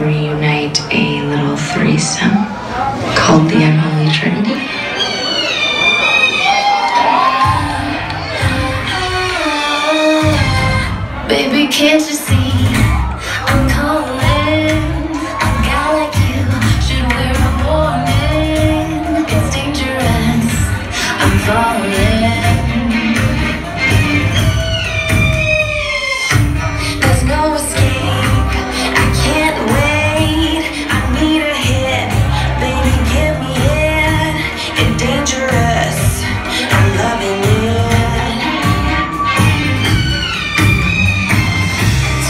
reunite a little threesome called the Unholy Trinity. Baby, can't you see?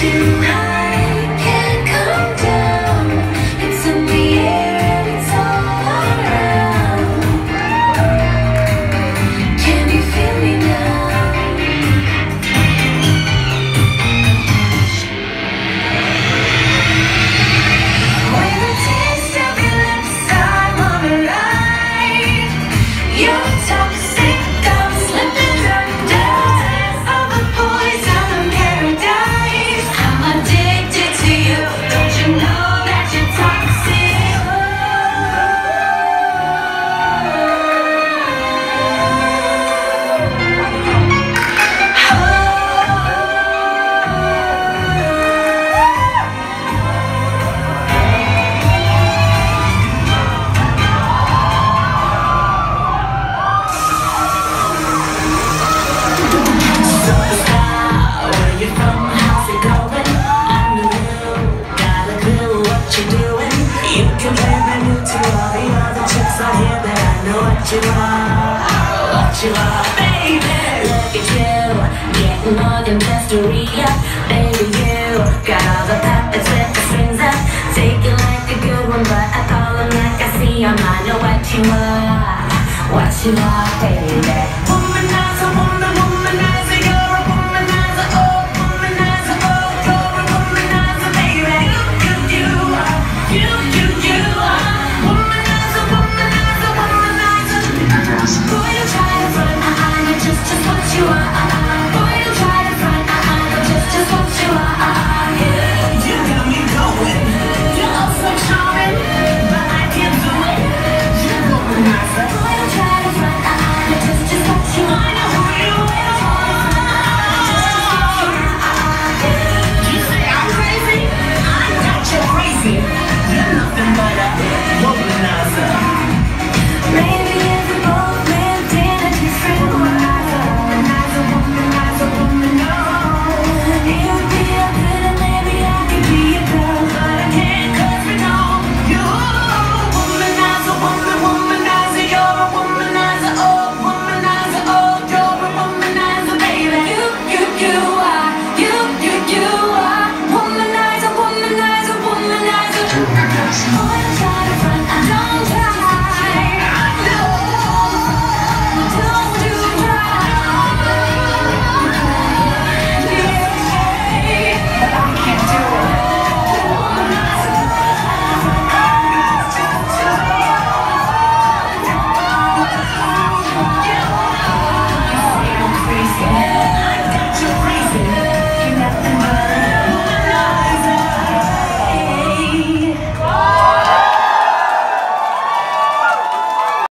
Too me to all the other chicks out here, that I know what you are. What you are, baby. Look at you, getting more than just a re-up. Baby, you got all the puppets with the strings up. Take it like a good one, but I call call 'em like I see 'em. I know what you are, what you are, baby.